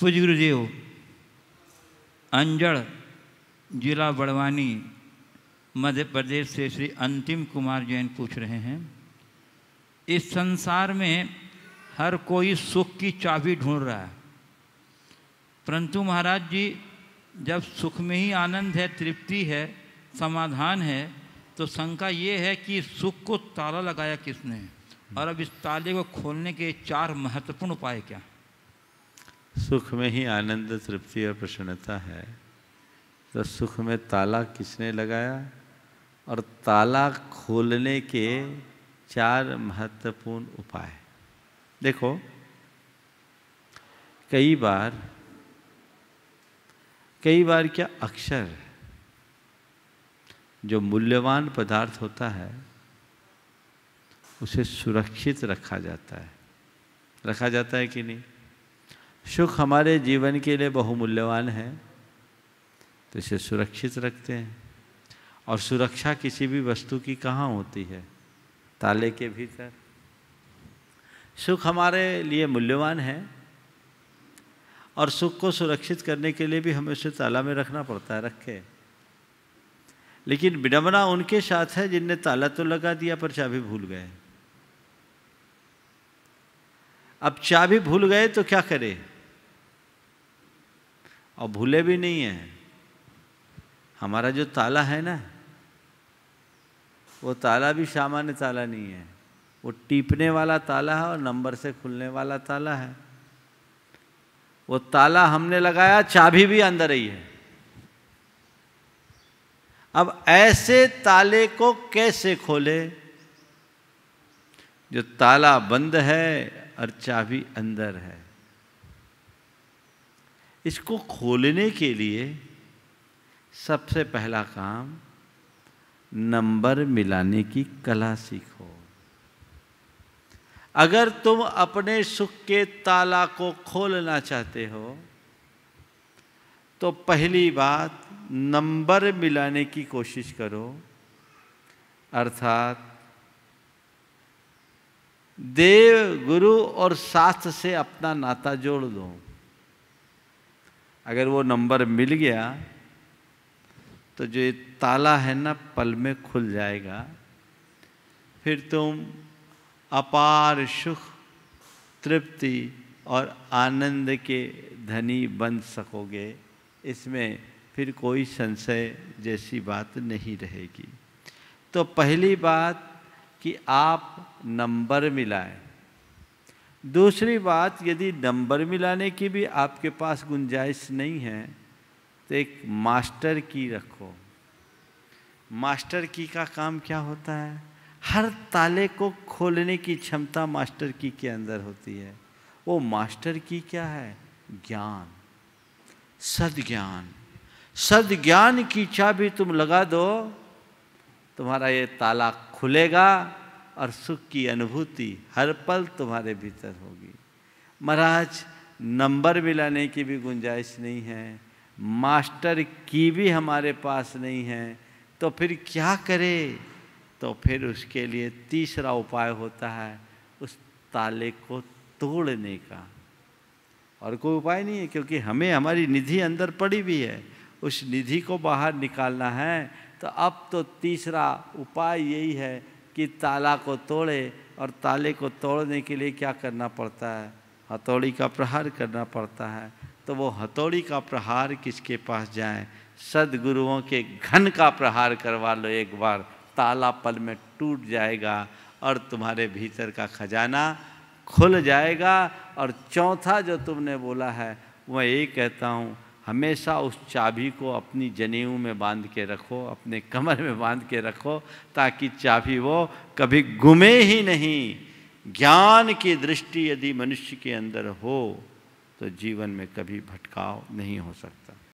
पूज गुरुदेव, अंजड़, जिला बड़वानी, मध्य प्रदेश से श्री अंतिम कुमार जैन पूछ रहे हैं, इस संसार में हर कोई सुख की चाबी ढूंढ रहा है। परंतु महाराज जी, जब सुख में ही आनंद है, तृप्ति है, समाधान है तो शंका ये है कि सुख को ताला लगाया किसने? और अब इस ताले को खोलने के चार महत्वपूर्ण उपाय क्या? सुख में ही आनंद, तृप्ति और प्रसन्नता है। तो सुख में ताला किसने लगाया? और ताला खोलने के चार महत्वपूर्ण उपाय। देखो, कई बार कई बार क्या अक्षर जो मूल्यवान पदार्थ होता है, उसे सुरक्षित रखा जाता है। रखा जाता है कि नहीं? सुख हमारे जीवन के लिए बहुमूल्यवान है तो इसे सुरक्षित रखते हैं। और सुरक्षा किसी भी वस्तु की कहाँ होती है? ताले के भीतर। सुख हमारे लिए मूल्यवान है, और सुख को सुरक्षित करने के लिए भी हमें उसे ताला में रखना पड़ता है, रखे। लेकिन विडम्बना उनके साथ है जिनने ताला तो लगा दिया पर चाबी भूल गए। अब चाबी भूल गए तो क्या करें? और भूले भी नहीं है। हमारा जो ताला है ना, वो ताला भी सामान्य ताला नहीं है। वो टीपने वाला ताला है और नंबर से खुलने वाला ताला है। वो ताला हमने लगाया, चाबी भी अंदर ही है। अब ऐसे ताले को कैसे खोले? जो ताला बंद है और चाबी अंदर है। इसको खोलने के लिए सबसे पहला काम नंबर मिलाने की कला सीखो। अगर तुम अपने सुख के ताला को खोलना चाहते हो तो पहली बात नंबर मिलाने की कोशिश करो। अर्थात देव गुरु और शास्त्र से अपना नाता जोड़ दो। अगर वो नंबर मिल गया तो जो ये ताला है ना, पल में खुल जाएगा। फिर तुम अपार सुख, तृप्ति और आनंद के धनी बन सकोगे। इसमें फिर कोई संशय जैसी बात नहीं रहेगी। तो पहली बात कि आप नंबर मिलाएँ। दूसरी बात, यदि नंबर मिलाने की भी आपके पास गुंजाइश नहीं है तो एक मास्टर की रखो। मास्टर की का काम क्या होता है? हर ताले को खोलने की क्षमता मास्टर की के अंदर होती है। वो मास्टर की क्या है? ज्ञान। सदज्ञान। सदज्ञान की चाबी तुम लगा दो, तुम्हारा ये ताला खुलेगा और सुख की अनुभूति हर पल तुम्हारे भीतर होगी। महाराज, नंबर मिलाने की भी गुंजाइश नहीं है, मास्टर की भी हमारे पास नहीं है तो फिर क्या करें? तो फिर उसके लिए तीसरा उपाय होता है, उस ताले को तोड़ने का। और कोई उपाय नहीं है, क्योंकि हमें हमारी निधि अंदर पड़ी भी है, उस निधि को बाहर निकालना है तो अब तो तीसरा उपाय यही है कि ताला को तोड़े और ताले को तोड़ने के लिए क्या करना पड़ता है? हथौड़ी का प्रहार करना पड़ता है। तो वो हथौड़ी का प्रहार किसके पास जाए? सदगुरुओं के घन का प्रहार करवा लो एक बार। ताला पल में टूट जाएगा और तुम्हारे भीतर का खजाना खुल जाएगा और चौथा जो तुमने बोला है मैं यही कहता हूँ हमेशा उस चाबी को अपनी जनेऊ में बाँध के रखो, अपने कमर में बाँध के रखो, ताकि चाबी वो कभी घुमे ही नहीं। ज्ञान की दृष्टि यदि मनुष्य के अंदर हो तो जीवन में कभी भटकाव नहीं हो सकता।